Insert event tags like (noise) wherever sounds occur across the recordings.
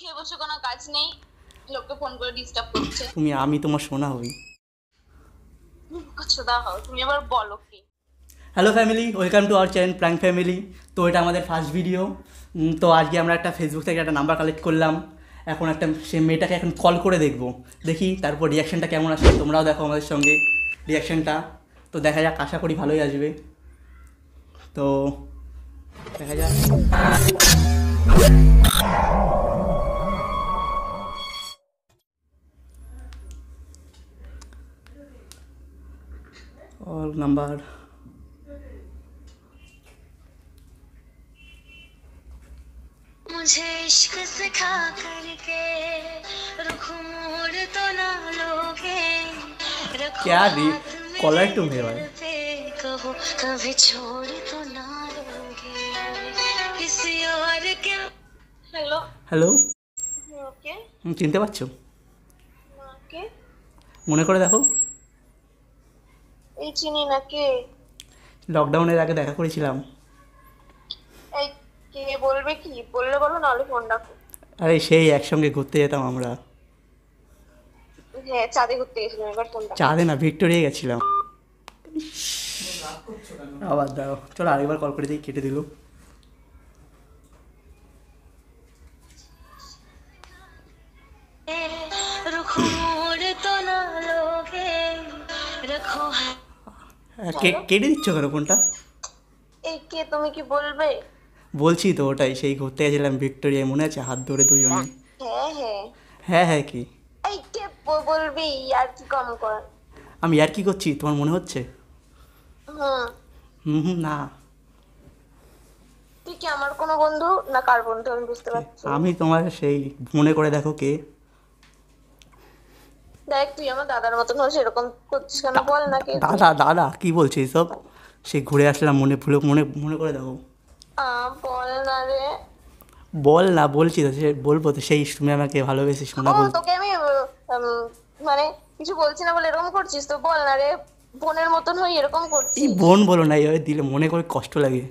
খেয়ে বসে কোনো কাজ নেই। লোককে ফোন করে ডিস্টার্ব করছে। তুমি আমি তোমার শোনা হই। আচ্ছা দাও তুমি এবার বলো কি? Hello family welcome to our channel prank family তো এটা আমাদের ফার্স্ট ভিডিও তো আজকে আমরা একটা ফেসবুক থেকে একটা নাম্বার কালেক্ট করলাম। এখন একটা সে মেয়েটাকে এখন কল করে দেখব। দেখি তারপর রিয়াকশানটা কেমন আসে তোমরাও দেখো আমাদের সঙ্গে রিয়াকশানটা তো দেখা যাক আশা করি ভালোই আসবে। তো দেখা যাক। অল নাম্বার मुझे इश्क सिखा करके रुख मोड़ तो ना लोगे रखो क्या रे? हाथ मेरे कॉलर टू मेरे भाई। दिल पे कहो कभी छोड़ तो ना लोगे किसी और के হ্যালো হ্যালো ওকে হুম, চিনতে পারছো ওকে মনে করে দেখো এই চিনি না কে লকডাউনের আগে দেখা করেছিলাম। এই কে বলবে কি? বললে বলো নাহলে ফোন রাখো আরে সেই একসঙ্গে ঘুরতে যেতাম আমরা। হ্যাঁ চাঁদে ঘুরতে গেছিলাম এবার ফোন চাঁদে না ভিক্টোরিয়া গেছিলাম। আবার দাও। চলো আরেকবার কল করে দিই কেটে দিল। रुख কেটে দিচ্ছ কেন ফোনটা? এই কে তুমি কি বলবে? বলছি তো ওটাই সেই ঘুরতে গেছিলাম ভিক্টোরিয়ায় মনে আছে? হাত ধরে দুজনে। হ্যাঁ হ্যাঁ। হ্যাঁ হ্যাঁ কি? এই কে বলবি? আর কি কম কর। আমি আর কি করছি? তোমার মনে হচ্ছে? হুম। হুম হুম না। তুই কি আমার কোনো বন্ধু? না কার বন্ধু? আমি বুঝতে পারছি। আমি তোমার সেই মনে করে দেখো কে? দেখ তুই আমার দাদার মতন হয়ে সেরকম করছিস কেন? বল না কে দাদা দাদা কি বলছে সব সে ঘুরে আসলাম মনে ভুলে মনে মনে করে দেখো। বল না রে। বল না বলছি তো সে বলব তো সেই তুমি আমাকে ভালোবেসে শোনা বল তোকে আমি মানে কিছু বলছি না বলে এরকম করছিস তো? বল না রে বোনের মতন হয়ে এরকম করছিস। বোন বলো না এইভাবে দিলে মনে করে কষ্ট লাগে।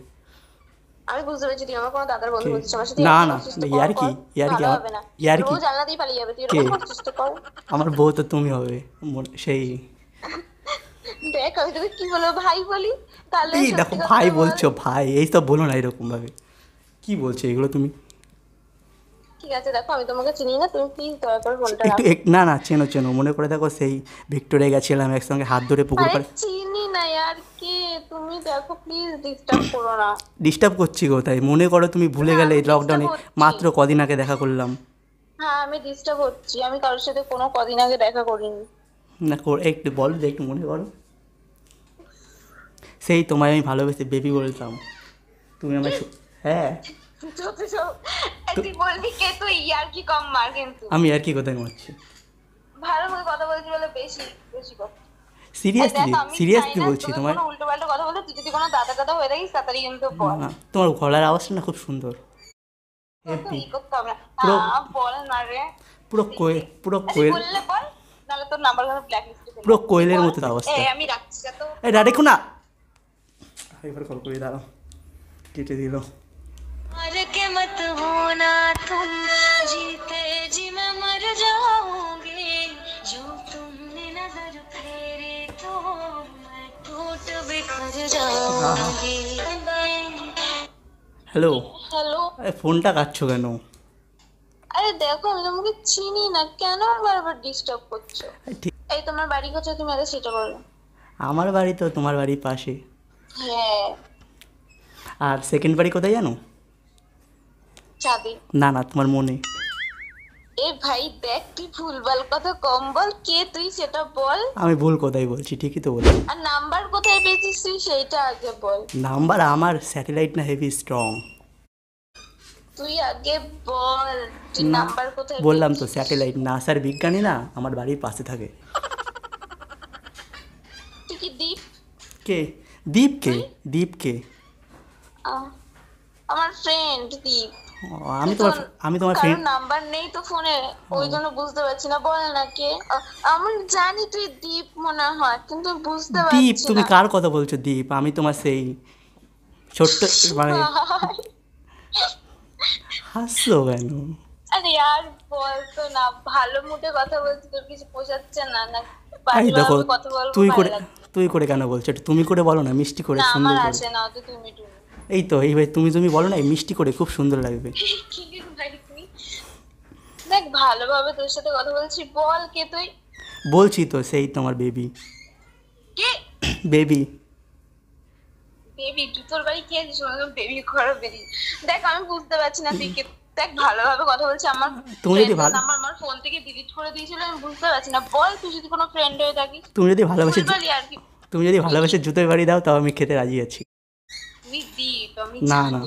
আমি বুঝতে পেরেছি তুই আমার কোনো দাদার বন্ধু? বলছিস আমার সাথে না, না, ইয়ার কি? ইয়ার কি? ইয়ার কি? জানলা দিয়ে পালিয়ে যাবে তুই এরকম করছিস তো কর আমার বউ তো তুমি হবে সেই। দেখ আমি তোকে কি বলব ভাই বলি? তাহলে দেখো ভাই বলছো ভাই এই তো বলো না এরকম ভাবে কি বলছো এগুলো তুমি? ঠিক আছে দেখো আমি তোমাকে চিনি না তুমি প্লিজ দয়া করে ফোনটা একটু এক- না না চেনো চেনো মনে করে দেখো সেই ভিক্টোরিয়া গেছিলাম একসঙ্গে হাত ধরে পুকুর আরে পাড়ে। চিনি না यार কে তুমি দেখো প্লিজ ডিস্টার্ব করো না। ডিস্টার্ব করছি কোথায় মনে করো তুমি ভুলে হ্যাঁ, গেলে লকডাউনে মাত্র কদিন আগে দেখা করলাম। হ্যাঁ আমি ডিস্টার্ব হচ্ছি আমি কারোর সাথে কোনো কদিন আগে দেখা করিনি। না কর- একটু বলো একটু মনে করো। সেই তোমায় আমি ভালোবেসে বেবি বলতাম। তুমি আমার হ্যাঁ। (laughs) তুই বলবি কে তুই? ইয়ার কি কম মার কিন্তু? আমি আর কি কোথায় মারছি ভালো করে কথা বলছি বলে বেশি বেশি কথা। সিরিয়াসলি সিরিয়াসলি বলছি তোমার উল্টো পাল্টা কথা বলে তুই যদি কোনো দাদা দাদা হয়ে থাকিস তাড়াতাড়ি কিন্তু বল। না, তোমার গলার আওয়াজটা না খুব সুন্দর। পুরো- বল না রে। পুরো পুরো কোয়েল বললে বল নাহলে তোর নাম্বার কোনো ব্ল্যাক লিস্টে পুরো কোয়েলের মতো অবস্থা এই আমি রাখছি তো। এই ডাইরেক্ট না এবার কল করে দাঁড়াও। কেটে দিল। हार के मत होना तुम जीते जी मैं मर जाऊंगी जो तुमने नजर फेरी तो मैं टूट बिखर जाऊंगी হ্যালো হ্যালো আরে ফোনটা কাটছো কেন আরে দেখো আমি তোমাকে চিনি না কেন বারবার ডিস্টার্ব করছো এই ঠিক এই তোমার বাড়ি কোথায় তুমি আগে সেটা বলো আমার বাড়ি তো তোমার বাড়ির পাশে হ্যাঁ আর সেকেন্ড বাড়ি কোথায় জানো চাঁদি না না তোমার মনে। এ ভাই দেখ তুই ভুলভাল কথা কম বল কে তুই সেটা বল। আমি ভুল কোথায় বলছি ঠিকই তো বলছি। আর নাম্বার কোথায় পেয়েছিস তুই সেইটা আগে বল। নাম্বার আমার স্যাটেলাইট না হেভি স্ট্রং। তুই আগে বল তুই না নাম্বার কোথায় বললাম তো পেয়েছিস? স্যাটেলাইট নাসার বিজ্ঞানী না আমার বাড়ির পাশে থাকে। তুই কি দীপ? কে? দীপ কে দীপ কে আহ, আমার ফ্রেন্ড দীপ। আমি তোমার আমি তোমার ফ্রেন্ড নাম্বার নেই তো ফোনে ওই জন্য বুঝতে পারছি না বল না কে? আমি জানি তুই দীপ মনে হয় কিন্তু বুঝতে পারছি দীপ তুমি কার কথা বলছো দীপ? আমি তোমার সেই ছোট্ট মানে হাসছো কেন? আরে यार বলতো না ভালো মুডে কথা বলছি তোর কিছু পোষাচ্ছে না না এই দেখো তুই করে তুই করে কেন বলছো? তুমি করে বলো না মিষ্টি করে না সুন্দর আমার করে। আসে না অত তুমি তুমি এই তো এইভাবে তুমি তুমি বলো না এই মিষ্টি করে খুব সুন্দর লাগবে। (laughs) দেখ ভালোভাবে তোর সাথে কথা বলছি বল কে তুই? বলছি তো সেই তোমার বেবি কে? (coughs) বেবি বেবি জুতোর বাড়ি কে? বেবি করো বেবি দেখ আমি বুঝতে পারছি না তুই কে। দেখ ভালোভাবে কথা বলছি আমার তুমি যদি ভালো- নাম্বার আমার ফোন থেকে ডিলিট করে দিয়েছিল আমি বুঝতে পারছি না। বল তুই যদি কোনো ফ্রেন্ড হয়ে থাকিস। তুমি যদি ভালোবাসে তুমি যদি ভালোবাসে জুতোর বাড়ি দাও তাও আমি খেতে রাজি আছি। দীপ আমি না, না। (laughs)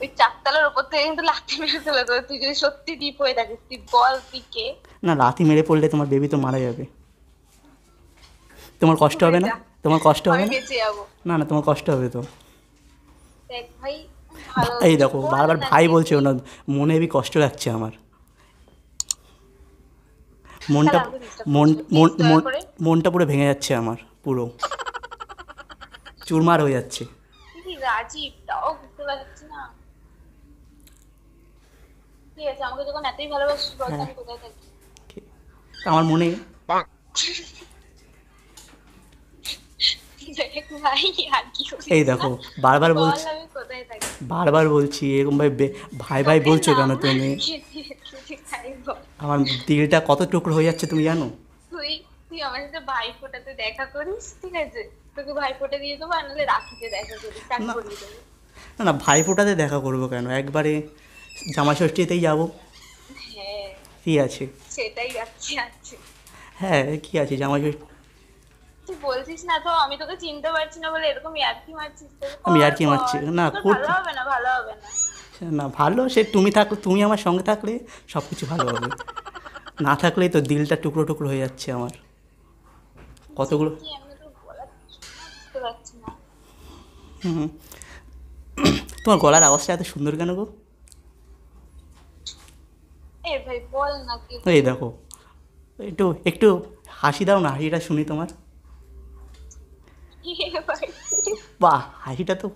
ওই চারতলার উপর থেকে কিন্তু লাথি মেরে ফেলে দেবে। তুই যদি সত্যি ডিপ হয়ে থাকিস তুই বল তুই কে? না লাথি মেরে পড়লে তোমার বেবি তো মারা যাবে। তোমার কষ্ট হবে না? তোমার কষ্ট হবে না? না না তোমার কষ্ট হবে তো। ভাই এই দেখো বারবার ভাই বলছে মনে কষ্ট লাগছে আমার। মনটা মন মন মন-। মনটা পুরো ভেঙে যাচ্ছে আমার পুরো। চুরমার হয়ে যাচ্ছে। রাজীব তাও বুঝতে পারছি না। ঠিক আছে আমাকে যখন এতই ভালোবাসিস বল হ্যাঁ। আমি কোথায় থাকি। আমার মনে (laughs) এই দেখো বারবার বলছি বারবার বলছি এরকম ভাই ভাই ভাই বলছো কেন তুমি। আমার দিলটা কত টুকরো হয়ে যাচ্ছে তুমি জানো? তুই তুই আমার সাথে ভাই ফোটাতে দেখা করিস ঠিক আছে? তোকে ভাই ফোটা দিয়ে দেবো আর নাহলে রাখিতে দেখা না। করিয়ে দেবো। না না ভাই ফোটাতে দেখা করব কেন? একবারে জামা ষষ্ঠীতেই যাব। হ্যাঁ। কি আছে? সেটাই যাচ্ছি আছে। হ্যাঁ কি আছে জামা ষষ্ঠী তুই বলছিস না তো আমি তোকে চিনতে পারছি না বলে এরকম ইয়ার্কি মারছিস আমি কর, ইয়ার্কি মারছি। না, ভালো হবে না ভালো হবে না। না ভালো সে তুমি থাকলে তুমি আমার সঙ্গে থাকলে সব কিছু ভালো হবে। না থাকলেই তো দিলটা টুকরো টুকরো হয়ে যাচ্ছে আমার। কতগুলো কি আমি তো বলার কিছু না, বুঝতে পারছি না হুম। তোমার গলার আওয়াজটা এত সুন্দর কেন গো? ভাই বল না কি এই দেখো একটু একটু হাসি দাও না হাসিটা শুনি তোমার। বাহ হাসিটা তো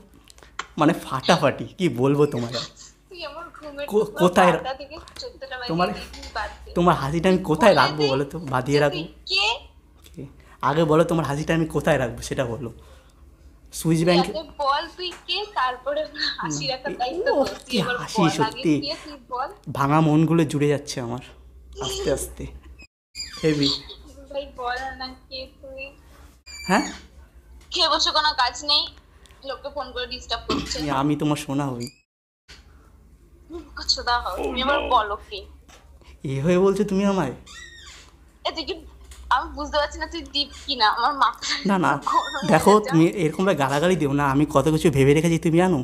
মানে ফাটাফাটি কি বলব তোমার কোথায় তোমার-। তোমার হাসিটা আমি কোথায় রাখব বলো তো? বাঁধিয়ে রাখব? আগে বলো তোমার হাসিটা আমি কোথায় রাখব সেটা বলো। সুইচ ব্যাংক বল তুই কে? তারপরে হাসি রাখার দায়িত্ব তুই এবার হাসি সত্যি। তুই বল। ভাঙা মনগুলো জুড়ে যাচ্ছে আমার আস্তে আস্তে। হেভি ভাই বল না কে তুই? হ্যাঁ? খেয়ে বসে কোনো কাজ নেই? লোককে ফোন করে ডিস্টার্ব করছে। আমি তোমার শোনা হই। ছোদা হও তুমি এবার বলো কে। এ হয়ে বলছো তুমি আমায়? এ তুই কি আমি বুঝতে পারছি না তুই দীপ কি না আমার মাথা না না দেখো তুমি এরকমভাবে গালাগালি দিও না আমি কত কিছু ভেবে রেখেছি তুমি জানো?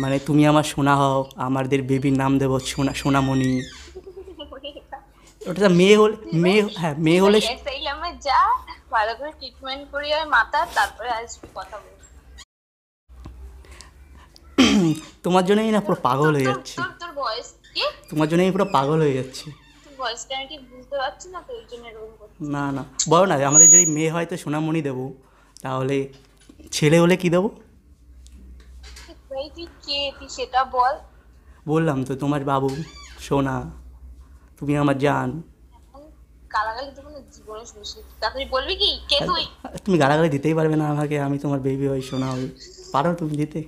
মানে তুমি আমার সোনা হও আমাদের বেবির নাম দেবো সোনা সোনামণি। ওটা মেয়ে হলে মেয়ে হ্যাঁ মেয়ে হলে এসেই আমার যা ভালো করে ট্রিটমেন্ট করি আর মাথা তারপরে আসবি কথা বল (clears throat) তোমার জন্যই না পুরো পাগল হয়ে যাচ্ছি। তোমার জন্যই পুরো পাগল হয়ে যাচ্ছি। বুঝতে পারছি না তো ওই জন্য এরকম করছি। না না বলো না আমাদের যদি মেয়ে হয় তো সোনামণি দেবো তাহলে ছেলে হলে কি দেবো? ভাই তুই কে তুই সেটা বল। বললাম তো তোমার বাবু সোনা তুমি আমার জান। গালাগালি তো কোনো জীবনে শুনিস তাড়াতাড়ি বলবি কি? কে তুই? তুমি গালাগালি দিতেই পারবে না আমাকে আমি তোমার বেবি হই সোনা হই। পারো তুমি দিতে।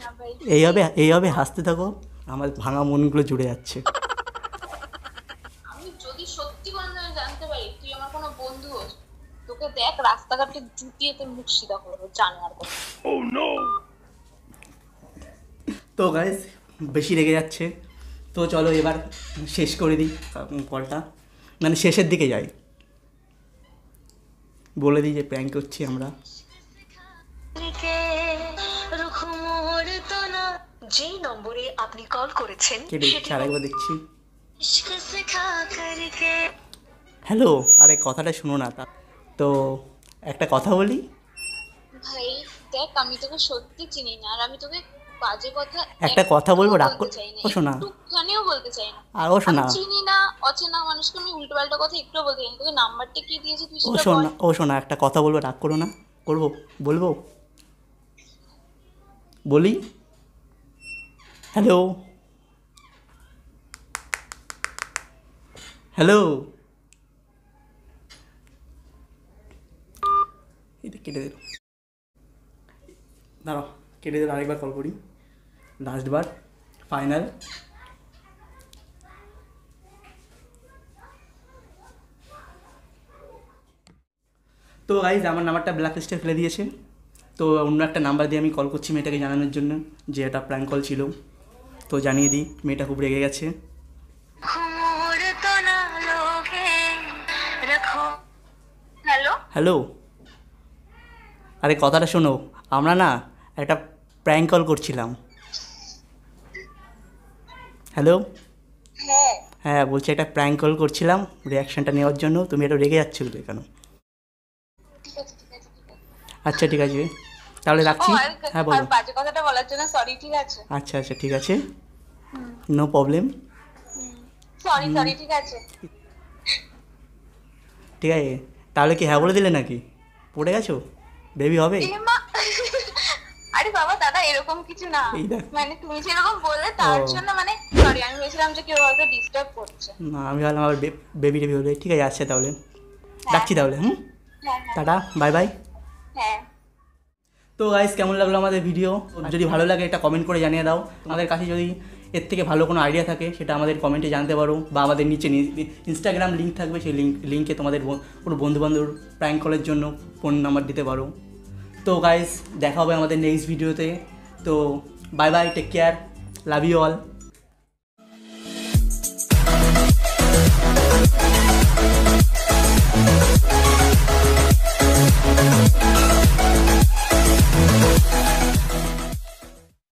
না ভাই। এইভাবে এইভাবে হাসতে থাকো। আমার ভাঙা মনগুলো জুড়ে যাচ্ছে। আমি যদি সত্যি কোনোদিন জানতে পারি তুই আমার কোনো বন্ধু হোস তোকে দেখ রাস্তাঘাটে জুটিয়ে তোর মুখ সিধা করব জানোয়ার ও নো oh, তো গাইস বেশি রেগে যাচ্ছে। তো চলো এবার শেষ করে দিই কলটা মানে শেষের দিকে যাই। বলে দিই যে প্র্যাঙ্ক করছি আমরা। যে নম্বরে আপনি কল করেছেন সেটি আরেকবার দেখছি। হ্যালো আরে কথাটা শুনো না তা। তো একটা কথা বলি? ভাই দেখ আমি তোকে সত্যি চিনি না আর আমি তোকে বাজে কথা একটা কথা বলব রাগ করতে ও শোনা। একটুখানেও বলতে চাই না। আর ও শোনা। চিনি না অচেনা মানুষকে আমি উল্টোপাল্টা কথা একটু বলতে চাই তোকে নাম্বারটা কি দিয়েছি তুই ও শোনা ও শোনা একটা কথা বলব রাগ করো না। করব? বলব? বলি? হ্যালো হ্যালো এটা কেটে দিল। দাঁড়াও, কেটে দিল আরেকবার কল করি। লাস্টবার ফাইনাল তো গাইজ আমার নাম্বারটা ব্ল্যাক লিস্টে ফেলে দিয়েছে। তো অন্য একটা নাম্বার দিয়ে আমি কল করছি মেয়েটাকে জানানোর জন্য, যে এটা প্র্যাঙ্ক কল ছিল। তো জানিয়ে দিই মেয়েটা খুব রেগে গেছে। হ্যালো? আরে কথাটা শোনো আমরা না একটা প্র্যাঙ্ক কল করছিলাম। হ্যালো? হ্যাঁ।, হ্যাঁ বলছি একটা প্র্যাঙ্ক কল করছিলাম রিয়াকশনটা নেওয়ার জন্য তুমি একটু রেগে যাচ্ছিলে কেন? আচ্ছা ঠিক আছে। তাহলে রাখছি। হ্যাঁ বলো। বাজে কথাটা বলার জন্য সরি ঠিক আছে? আচ্ছা আচ্ছা ঠিক আছে। নো প্রবলেম সরি সরি ঠিক আছে। ঠিক আছে। তাহলে কি হ্যাঁ বলে দিলে নাকি? পড়ে গেছো? বেবি হবে? আরে বাবা দাদা এরকম কিছু না। মানে তুমি যেরকম বললে তার জন্য মানে সরি আমি ভেবেছিলাম যে কেউ হয়তো ডিস্টার্ব করছে। না আমি ভাবলাম আমার বেবি টেবি হলে ঠিক আছে আসছে তাহলে। রাখছি তাহলে হুম? হ্যাঁ হ্যাঁ। টাটা বাই বাই হ্যাঁ। তো গাইস কেমন লাগল আমাদের ভিডিও যদি ভালো লাগে এটা কমেন্ট করে জানিয়ে দাও। আমাদের কাছে যদি এর থেকে ভালো কোনো আইডিয়া থাকে, সেটা আমাদের কমেন্টে জানতে পারো। বা আমাদের নিচে ইনস্টাগ্রাম লিঙ্ক থাকবে, সেই লিঙ্ক লিঙ্কে তোমাদের কোনো বন্ধুবান্ধব প্র্যাঙ্ক কলের জন্য ফোন নাম্বার দিতে পারো। তো গাইস দেখা হবে আমাদের নেক্সট ভিডিওতে তো। Bye bye take care love you all